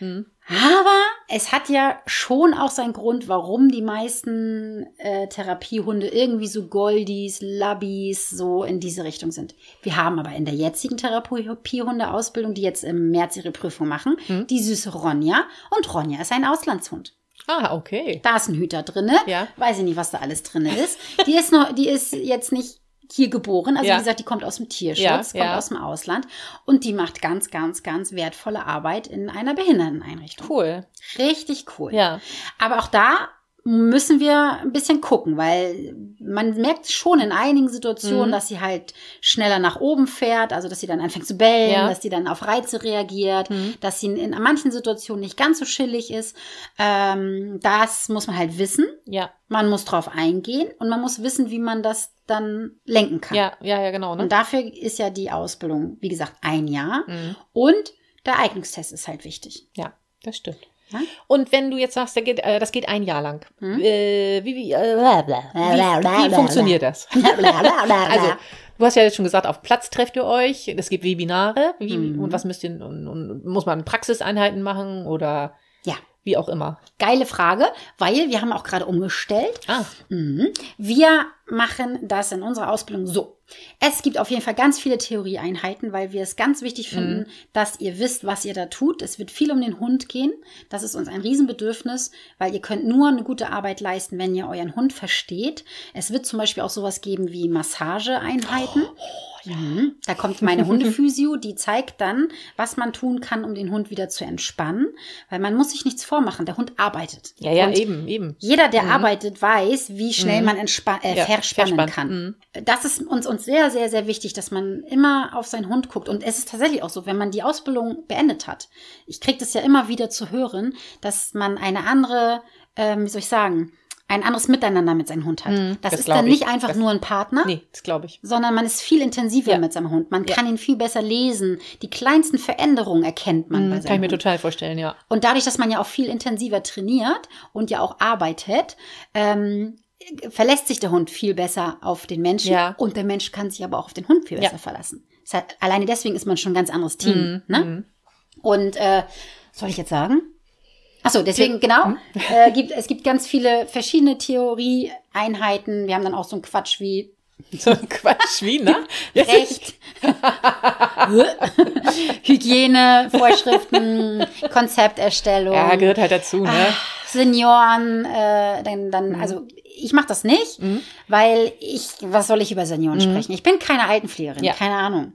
Nee, ne? Mhm. Aber es hat ja schon auch seinen Grund, warum die meisten äh, Therapiehunde irgendwie so Goldies, Labbies so in diese Richtung sind. Wir haben aber in der jetzigen Therapiehunde-Ausbildung, die jetzt im März ihre Prüfung machen, Mhm. die süße Ronja. Und Ronja ist ein Auslandshund. Ah, okay. Da ist ein Hüter drinne. Ja. Weiß ich nicht, was da alles drinne ist. Die ist noch, die ist jetzt nicht hier geboren. Also Ja. wie gesagt, die kommt aus dem Tierschutz, Ja, kommt ja. aus dem Ausland und die macht ganz, ganz, ganz wertvolle Arbeit in einer Behinderteneinrichtung. Cool. Richtig cool. Ja. Aber auch da müssen wir ein bisschen gucken, weil man merkt schon in einigen Situationen, Mhm. dass sie halt schneller nach oben fährt, also dass sie dann anfängt zu bellen, Ja. dass sie dann auf Reize reagiert, Mhm. dass sie in, manchen Situationen nicht ganz so chillig ist. Ähm, das muss man halt wissen. Ja. Man muss drauf eingehen und man muss wissen, wie man das dann lenken kann. Ja, ja, ja, genau. Ne? Und dafür ist ja die Ausbildung, wie gesagt, ein Jahr. Mhm. Und der Eignungstest ist halt wichtig. Ja, das stimmt. Und wenn du jetzt sagst, äh, das geht ein Jahr lang, äh, wie, wie, äh, wie, wie funktioniert das? Also, du hast ja jetzt schon gesagt, auf Platz trefft ihr euch, es gibt Webinare, wie, und was müsst ihr, und, und muss man Praxiseinheiten machen oder. Wie auch immer? Geile Frage, weil wir haben auch gerade umgestellt. Ah, Mhm. Wir machen das in unserer Ausbildung so. Es gibt auf jeden Fall ganz viele Theorieeinheiten, weil wir es ganz wichtig finden, dass ihr wisst, was ihr da tut. Es wird viel um den Hund gehen. Das ist uns ein Riesenbedürfnis, weil ihr könnt nur eine gute Arbeit leisten, wenn ihr euren Hund versteht. Es wird zum Beispiel auch sowas geben wie Massageeinheiten. Mhm. Da kommt meine Hundephysio, die zeigt dann, was man tun kann, um den Hund wieder zu entspannen. Weil man muss sich nichts vormachen. Der Hund arbeitet. ja, ja, Und eben, eben. jeder, der arbeitet, weiß, wie schnell man entspa äh, Ja, verspannen verspannt. kann. Das ist uns, uns sehr, sehr, sehr wichtig, dass man immer auf seinen Hund guckt. Und es ist tatsächlich auch so, wenn man die Ausbildung beendet hat. Ich kriege das ja immer wieder zu hören, dass man eine andere, ähm, wie soll ich sagen, ein anderes Miteinander mit seinem Hund hat. das, das ist dann ich. nicht einfach Das- nur ein Partner. Nee, das glaube ich. Sondern man ist viel intensiver Ja. mit seinem Hund. Man Ja. kann ihn viel besser lesen. Die kleinsten Veränderungen erkennt man bei Kann seinem ich mir Hund. total vorstellen, ja. Und dadurch, dass man ja auch viel intensiver trainiert und ja auch arbeitet, ähm, verlässt sich der Hund viel besser auf den Menschen Ja. und der Mensch kann sich aber auch auf den Hund viel besser verlassen. Das heißt, alleine deswegen ist man schon ein ganz anderes Team. Mhm, Ne? Und äh, soll ich jetzt sagen? Achso, deswegen, genau. Äh, gibt, es gibt ganz viele verschiedene Theorieeinheiten. Wir haben dann auch so einen Quatsch wie So ein Quatsch, wie, ne? Recht, Hygiene, Vorschriften, Konzepterstellung. Ja, gehört halt dazu, ne? Ah, Senioren, äh, dann, Mhm. dann, also ich mache das nicht, weil ich, was soll ich über Senioren sprechen? Ich bin keine Altenpflegerin, Mhm. Ja. Mhm. keine Ahnung.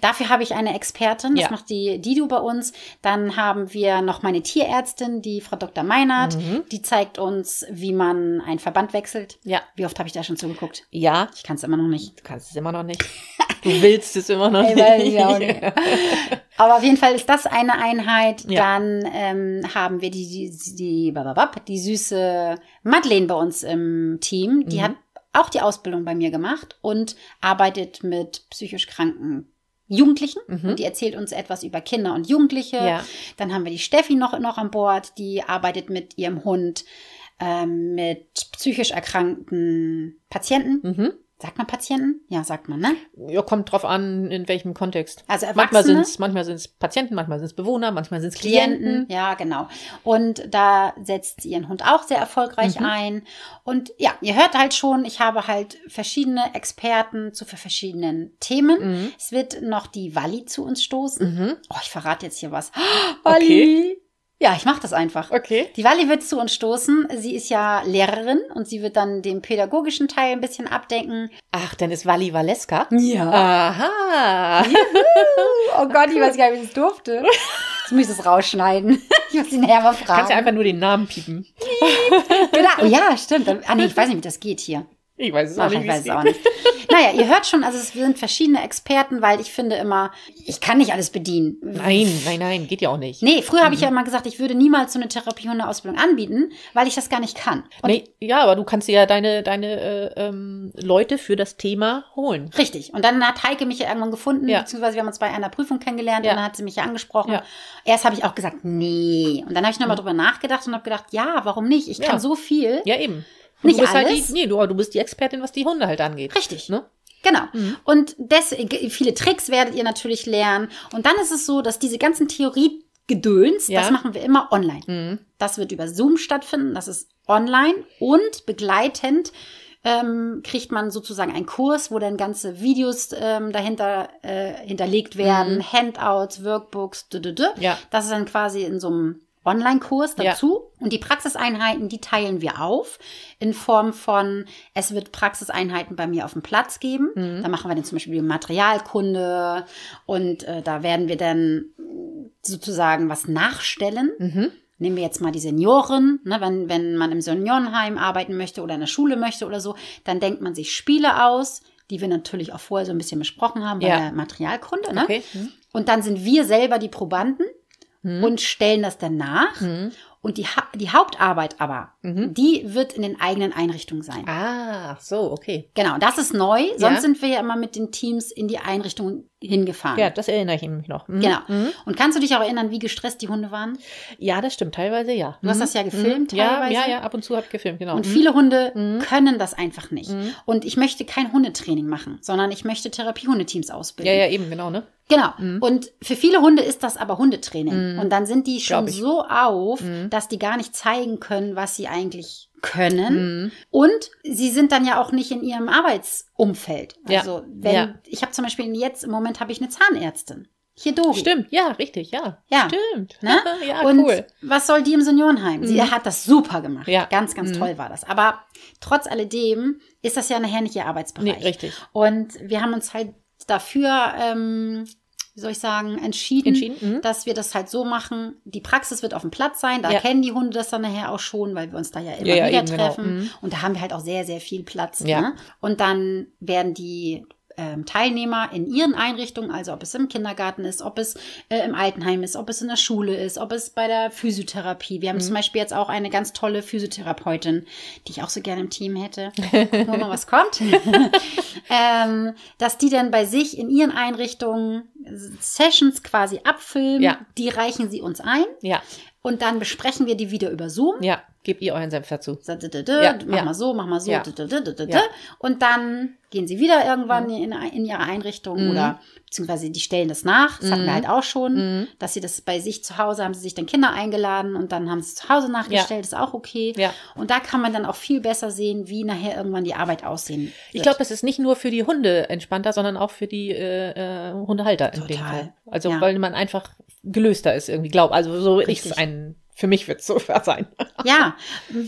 Dafür habe ich eine Expertin, das Ja. macht die Dido bei uns. Dann haben wir noch meine Tierärztin, die Frau Dr. Meinert, Mhm. die zeigt uns, wie man einen Verband wechselt. Ja. Wie oft habe ich da schon zugeguckt? Ja, Ich kann es immer noch nicht. du kannst es immer noch nicht. Du willst es immer noch Ich nicht. weiß ja auch nicht. Aber auf jeden Fall ist das eine Einheit. Ja. Dann ähm, haben wir die, die, die, bababab, die süße Madeleine bei uns im Team. Mhm. Die hat auch die Ausbildung bei mir gemacht und arbeitet mit psychisch kranken Jugendlichen. Und die erzählt uns etwas über Kinder und Jugendliche. Mhm. Ja. Dann haben wir die Steffi noch, noch an Bord. Die arbeitet mit ihrem Hund ähm, mit psychisch erkrankten Patienten. Mhm. Sagt man Patienten? Ja, sagt man, ne? Ja, kommt drauf an, in welchem Kontext. Also manchmal Erwachsene? sind es manchmal sind's Patienten, manchmal sind es Bewohner, manchmal sind es Klienten. Klienten. Ja, genau. Und da setzt sie ihren Hund auch sehr erfolgreich Mhm. ein. Und ja, ihr hört halt schon, ich habe halt verschiedene Experten zu verschiedenen Themen. Mhm. Es wird noch die Walli zu uns stoßen. Oh, ich verrate jetzt hier was. Okay. Ja, ich mache das einfach. Okay. Die Walli wird zu uns stoßen. Sie ist ja Lehrerin und sie wird dann den pädagogischen Teil ein bisschen abdecken. Ach, dann ist Wally Valeska. Ja. Aha. Oh Gott, ich weiß gar nicht, wie ich das durfte. Jetzt muss ich das rausschneiden. Ich muss sie nachher mal fragen. Kannst ja einfach nur den Namen piepen. Genau. Ja, stimmt. Ah, nee, ich weiß nicht, wie das geht hier. Ich weiß es auch nicht. ich weiß es auch nicht. Naja, ihr hört schon, also es sind verschiedene Experten, weil ich finde immer, ich kann nicht alles bedienen. Nein, nein, nein, geht ja auch nicht. Nee, früher Mhm. habe ich ja immer gesagt, ich würde niemals so eine Therapiehunde-Ausbildung anbieten, weil ich das gar nicht kann. Und Nee, ja, aber du kannst dir ja deine, deine äh, ähm, Leute für das Thema holen. Richtig. Und dann hat Heike mich ja irgendwann gefunden, Ja. beziehungsweise wir haben uns bei einer Prüfung kennengelernt Ja. und dann hat sie mich ja angesprochen. Ja. Erst habe ich auch gesagt, nee. Und dann habe ich nochmal drüber nachgedacht und habe gedacht, ja, warum nicht? Ich kann so viel. Ja, eben. Und Nicht du bist alles? Halt die, nee, du, du bist die Expertin, was die Hunde halt angeht. Richtig. Ne? Genau. Und deswegen, viele Tricks werdet ihr natürlich lernen. Und dann ist es so, dass diese ganzen Theoriegedöns, Ja. das machen wir immer online. Das wird über Zoom stattfinden, das ist online und begleitend ähm, kriegt man sozusagen einen Kurs, wo dann ganze Videos ähm, dahinter äh, hinterlegt werden, Handouts, Workbooks, d -d -d. Ja. Das ist dann quasi in so einem Online-Kurs Ja. dazu. Und die Praxiseinheiten, die teilen wir auf in Form von, es wird Praxiseinheiten bei mir auf dem Platz geben. Mhm. Da machen wir dann zum Beispiel Materialkunde und äh, da werden wir dann sozusagen was nachstellen. Mhm. Nehmen wir jetzt mal die Senioren, ne, wenn, wenn man im Seniorenheim arbeiten möchte oder in der Schule möchte oder so, dann denkt man sich Spiele aus, die wir natürlich auch vorher so ein bisschen besprochen haben bei Ja. der Materialkunde. Ne? Okay. Mhm. Und dann sind wir selber die Probanden und stellen das dann nach. Und die, ha die Hauptarbeit aber, Mhm. die wird in den eigenen Einrichtungen sein. Ah, ach so, okay. Genau, das ist neu. Sonst Ja. sind wir ja immer mit den Teams in die Einrichtungen hingefahren. Ja, das erinnere ich mich noch. Mhm. Genau. Mhm. Und kannst du dich auch erinnern, wie gestresst die Hunde waren? Ja, das stimmt, teilweise ja. Du hast Mhm. das ja gefilmt Mhm. Ja, teilweise. ja, ja, ab und zu habe ich gefilmt, genau. Und Mhm. viele Hunde können das einfach nicht. Und ich möchte kein Hundetraining machen, sondern ich möchte Therapiehundeteams ausbilden. Ja, ja, eben, genau, ne? Genau. Und für viele Hunde ist das aber Hundetraining. Und dann sind die schon so auf. Dass die gar nicht zeigen können, was sie eigentlich können. Mhm. Und sie sind dann ja auch nicht in ihrem Arbeitsumfeld. Ja. Also wenn Ja. ich habe zum Beispiel jetzt im Moment habe ich eine Zahnärztin. Hier Dori. Stimmt, ja, richtig, ja. Ja. Stimmt. Ne? ja, Und cool. was soll die im Seniorenheim? Sie Mhm. hat das super gemacht. Ja. Ganz, ganz Mhm. toll war das. Aber trotz alledem ist das ja nachher nicht ihr Nee, Arbeitsbereich. richtig. Und wir haben uns halt dafür, ähm, wie soll ich sagen, entschieden, Entschieden. Mhm. dass wir das halt so machen. Die Praxis wird auf dem Platz sein. Da Ja. kennen die Hunde das dann nachher auch schon, weil wir uns da ja immer Ja, wieder genau. treffen. Mhm. Und da haben wir halt auch sehr, sehr viel Platz. Ja. Ne? Und dann werden die ähm, Teilnehmer in ihren Einrichtungen, also ob es im Kindergarten ist, ob es äh, im Altenheim ist, ob es in der Schule ist, ob es bei der Physiotherapie. Wir haben Mhm. zum Beispiel jetzt auch eine ganz tolle Physiotherapeutin, die ich auch so gerne im Team hätte. Wir mal, was kommt. ähm, dass die dann bei sich in ihren Einrichtungen Sessions quasi abfilmen. Ja. Die reichen sie uns ein Ja, und dann besprechen wir die wieder über Zoom. ja, gebt ihr euren Senf dazu. So, d- d- Ja, d- mach ja. mal so, mach mal so, Ja. Ja. und dann gehen sie wieder irgendwann in, in ihre Einrichtung Mhm. oder beziehungsweise die stellen das nach, das hatten wir Mhm. halt auch schon, Mhm. dass sie das bei sich zu Hause, haben sie sich dann Kinder eingeladen und dann haben sie es zu Hause nachgestellt, ist auch okay. Ja. Und da kann man dann auch viel besser sehen, wie nachher irgendwann die Arbeit aussehen wird. Ich glaube, es ist nicht nur für die Hunde entspannter, sondern auch für die äh, äh, Hundehalter in dem Total. Fall. Also Ja. weil man einfach gelöster ist irgendwie, glaub. Also so Richtig. ist ein. Für mich wird es so sein. Ja,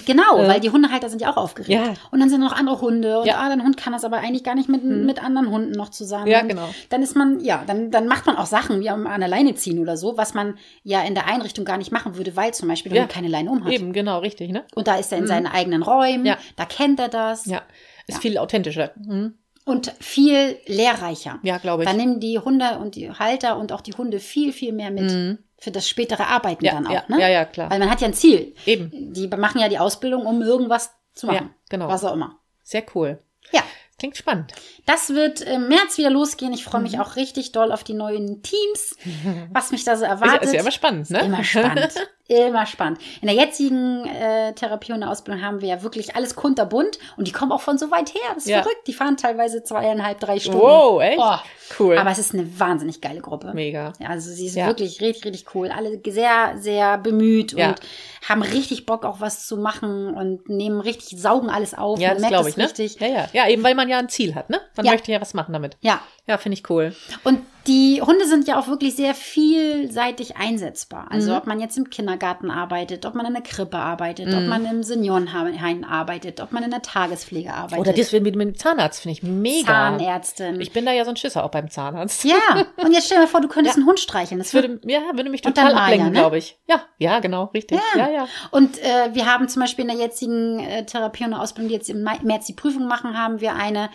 genau, Äh. weil die Hundehalter sind ja auch aufgeregt. Ja. Und dann sind noch andere Hunde und Ja. ah, dein Hund kann das aber eigentlich gar nicht mit, Mhm. mit anderen Hunden noch zusammen. Ja, Und genau. Dann ist man, ja, dann, dann macht man auch Sachen wie am an der Leine ziehen oder so, was man ja in der Einrichtung gar nicht machen würde, weil zum Beispiel Ja. Keine Leine um hat. Eben, genau, richtig, ne? Und da ist er in Mhm. seinen eigenen Räumen, Ja. da kennt er das Ja. Ist Ja. viel authentischer. Mhm. und viel lehrreicher. Ja, glaube ich. Da nehmen die Hunde und die Halter und auch die Hunde viel, viel mehr mit Mhm. Für das spätere Arbeiten Ja, dann auch. ja, ne? ja, ja, klar. Weil man hat ja ein Ziel. Eben. Die machen ja die Ausbildung, um irgendwas zu machen. Ja, genau. Was auch immer. Sehr cool. Ja. Klingt spannend. Das wird im März wieder losgehen. Ich freue mich Mhm. auch richtig doll auf die neuen Teams, was mich da so Ist, erwartet. ist ja immer spannend, ne? Immer spannend. Immer spannend. In der jetzigen äh, Therapie und der Ausbildung haben wir ja wirklich alles kunterbunt und die kommen auch von so weit her. Das ist Ja. verrückt. Die fahren teilweise zweieinhalb, drei Stunden. wow, echt? Oh, cool. aber es ist eine wahnsinnig geile Gruppe. Mega. Ja, also sie ist Ja. wirklich richtig, richtig cool. Alle sehr, sehr bemüht Ja. und haben richtig Bock auch was zu machen und nehmen richtig, saugen alles auf. Ja, das glaube ich, ne? richtig. Ja, ja. Ja, eben weil man ja ein Ziel hat, ne? Man möchte ja was machen damit. Ja, Ja, finde ich cool. Und die Hunde sind ja auch wirklich sehr vielseitig einsetzbar. Also Mhm. ob man jetzt im Kindergarten arbeitet, ob man in der Krippe arbeitet, ob Mhm. man im Seniorenheim arbeitet, ob man in der Tagespflege arbeitet. Oder das mit, mit dem Zahnarzt finde ich mega. Zahnärztin. Ich bin da ja so ein Schisser auch beim Zahnarzt. ja, und jetzt stell dir mal vor, du könntest einen Hund streicheln. Das würde ja, würde mich total ablenken, ne? glaube ich. Ja, ja, genau, richtig. Ja. Ja, ja. Und äh, wir haben zum Beispiel in der jetzigen äh, Therapie und Ausbildung, die jetzt im Mai- März die Prüfung machen, haben wir eine,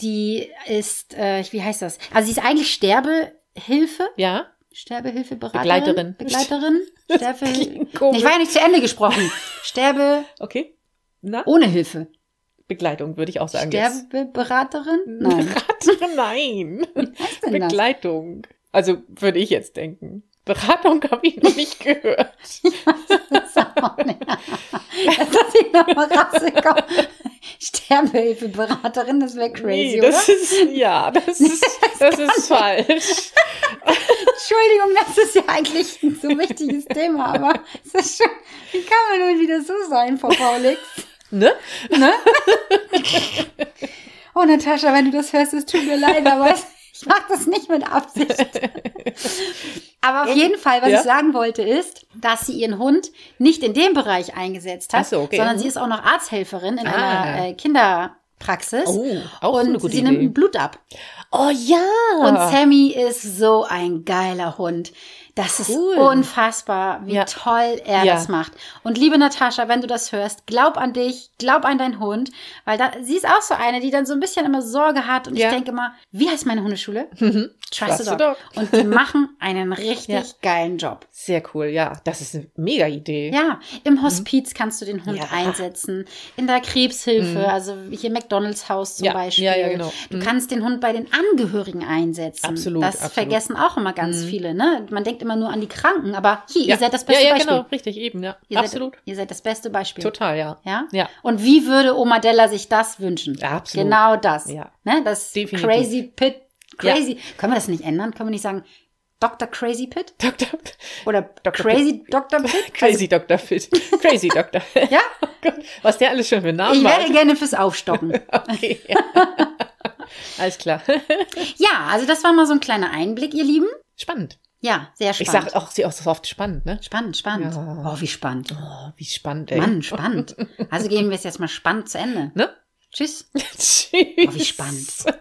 die ist, äh, wie heißt das? Also sie ist eigentlich Sterbehilfe. Ja, Sterbehilfeberaterin. Begleiterin. Begleiterin. Sterbehilfe. komisch. Ich war ja nicht zu Ende gesprochen. Sterbe okay. Na, ohne Hilfe. Begleitung würde ich auch sagen. Sterbeberaterin? Nein. Beraterin, nein. Begleitung. Also würde ich jetzt denken. Beratung habe ich noch nicht gehört. Das ist auch nicht. Lass ich nochmal rauskommen. Sterbehilfeberaterin, das wäre crazy, nee, das oder? ist, ja, das ist, das ist falsch. Entschuldigung, das ist ja eigentlich ein so wichtiges Thema, aber es ist schon, wie kann man nun wieder so sein, Frau Paulix? Ne? Ne? Oh, Natascha, wenn du das hörst, es tut mir leid, aber es- ich mache das nicht mit Absicht. Aber auf jeden Fall, was Ja. ich sagen wollte, ist, dass sie ihren Hund nicht in dem Bereich eingesetzt hat, so, okay. sondern Mhm. sie ist auch noch Arzthelferin in Ah. einer äh, Kinderpraxis. Oh, auch und eine gute sie nimmt Idee. Blut ab. Oh ja. Und Sammy ist so ein geiler Hund. Das Cool. ist unfassbar, wie Ja. toll er Ja. das macht. Und liebe Natascha, wenn du das hörst, glaub an dich, glaub an deinen Hund, weil da, sie ist auch so eine, die dann so ein bisschen immer Sorge hat. Und Ja. ich denke immer, wie heißt meine Hundeschule? Mhm. Trust, Trust the dog. Und die machen einen richtig geilen Job. Sehr cool, ja. Das ist eine mega Idee. Ja, im Hospiz kannst du den Hund einsetzen, in der Krebshilfe, also hier McDonalds Haus zum Beispiel. ja, ja, genau. Du Mhm. kannst den Hund bei den Angehörigen einsetzen. Absolut, Das absolut. vergessen auch immer ganz Mhm. viele. Ne? Man denkt immer nur an die Kranken, aber hier, Ja. ihr seid das beste ja, ja, Beispiel. genau, richtig, eben, ja. Ihr absolut. Seid, ihr seid das beste Beispiel. Total, ja. Ja? Ja. Und wie würde Oma Della sich das wünschen? Ja, absolut. Genau das. Ja. Ne? Das Definitiv. Crazy Pit. Ja. Crazy. Können wir das nicht ändern? Können wir nicht sagen Dr. Crazy Pit? Dr. Oder Crazy Dr. Pit? Crazy Dr. Fit. Crazy Dr. Also, ja? Oh Gott, was der alles schon für Namen Ich wäre gerne fürs Aufstocken. Okay. Alles klar. ja, also das war mal so ein kleiner Einblick, ihr Lieben. Spannend. Ja, sehr Ich spannend. sage auch, sie auch so oft spannend, ne? spannend, spannend. Ja. Oh, wie spannend. Oh, wie spannend, ey. Mann, spannend. Also gehen wir es jetzt mal spannend zu Ende. Ne? Tschüss. Tschüss. Oh, wie spannend.